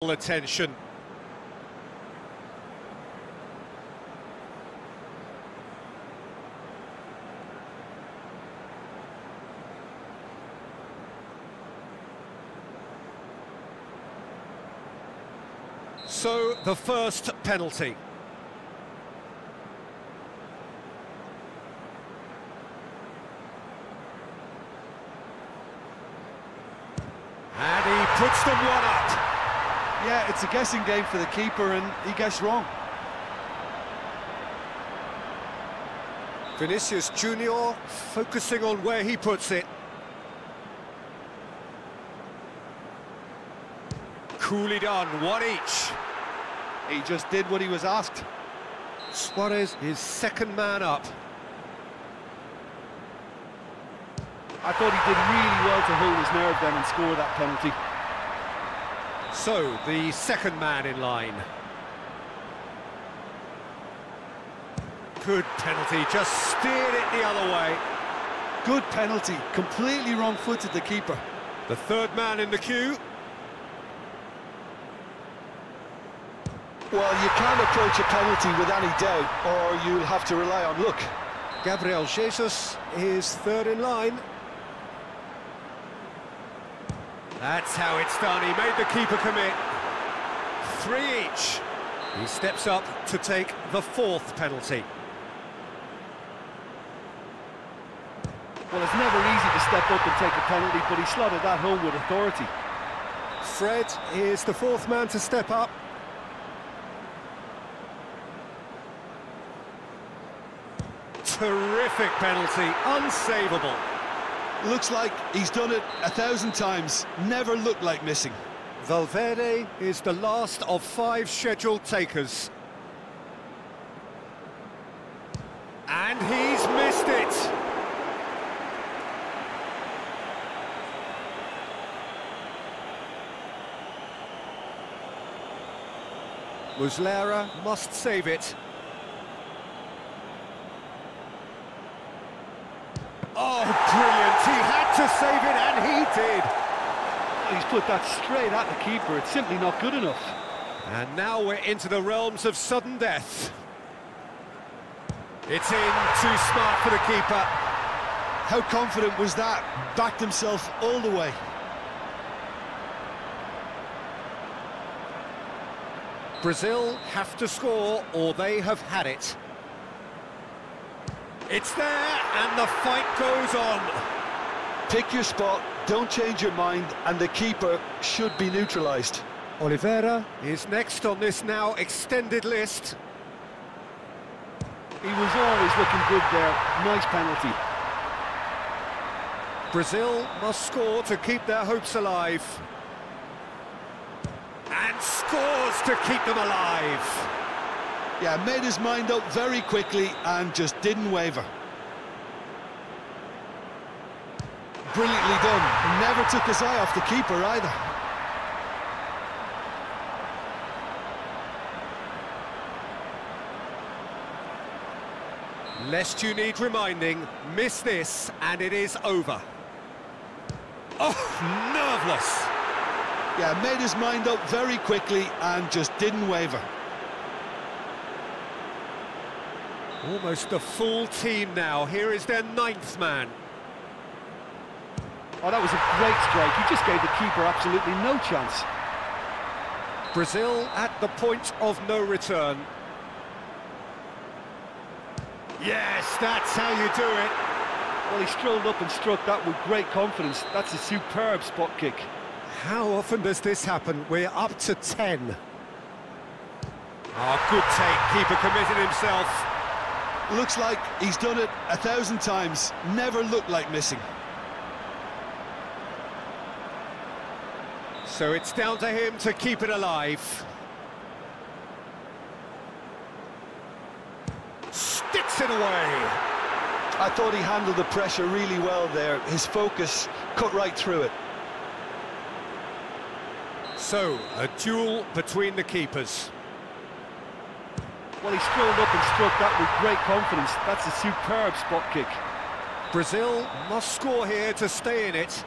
attention. So, the first penalty. And he puts them one up. Yeah, it's a guessing game for the keeper, and he guessed wrong. Vinicius Junior focusing on where he puts it. Coolly done, one each. He just did what he was asked. Suarez is second man up. I thought he did really well to hold his nerve then and score that penalty. So, the second man in line. Good penalty, just steered it the other way. Good penalty, completely wrong-footed the keeper. The third man in the queue. Well, you can't approach a penalty with any doubt, or you'll have to rely on luck. Gabriel Jesus is third in line. That's how it's done. He made the keeper commit. Three each. He steps up to take the fourth penalty. Well, it's never easy to step up and take a penalty, but he slotted that home with authority. Fred is the fourth man to step up. Terrific penalty, unsavable. Looks like he's done it a thousand times, never looked like missing. Valverde is the last of five scheduled takers. And he's missed it. Muslera must save it. Oh, brilliant! He had to save it, and he did. He's put that straight at the keeper, it's simply not good enough. And now we're into the realms of sudden death. It's in, too smart for the keeper. How confident was that? Backed himself all the way. Brazil have to score, or they have had it. It's there, and the fight goes on. Pick your spot, don't change your mind, and the keeper should be neutralised. Oliveira is next on this now extended list. He was always looking good there. Nice penalty. Brazil must score to keep their hopes alive. And scores to keep them alive. Yeah, made his mind up very quickly and just didn't waver. Brilliantly done. Never took his eye off the keeper either. Lest you need reminding, miss this and it is over. Oh, nerveless. Yeah, made his mind up very quickly and just didn't waver. Almost the full team now. Here is their ninth man. Oh, that was a great strike. He just gave the keeper absolutely no chance. Brazil at the point of no return. Yes, that's how you do it. Well, he strolled up and struck that with great confidence. That's a superb spot kick. How often does this happen? We're up to 10. Oh, good take. Keeper committed himself. Looks like he's done it a thousand times. Never looked like missing. So it's down to him to keep it alive. Sticks it away. I thought he handled the pressure really well there. His focus cut right through it. So, a duel between the keepers. Well, he strolled up and struck that with great confidence. That's a superb spot kick. Brazil must score here to stay in it.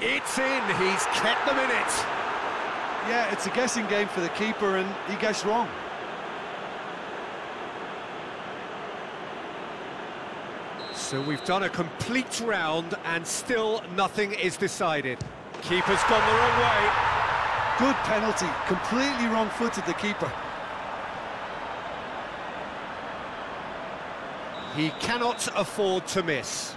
It's in, he's kept them in it. Yeah, it's a guessing game for the keeper, and he guessed wrong. So we've done a complete round, and still nothing is decided. Keeper's gone the wrong way. Good penalty, completely wrong-footed the keeper. He cannot afford to miss.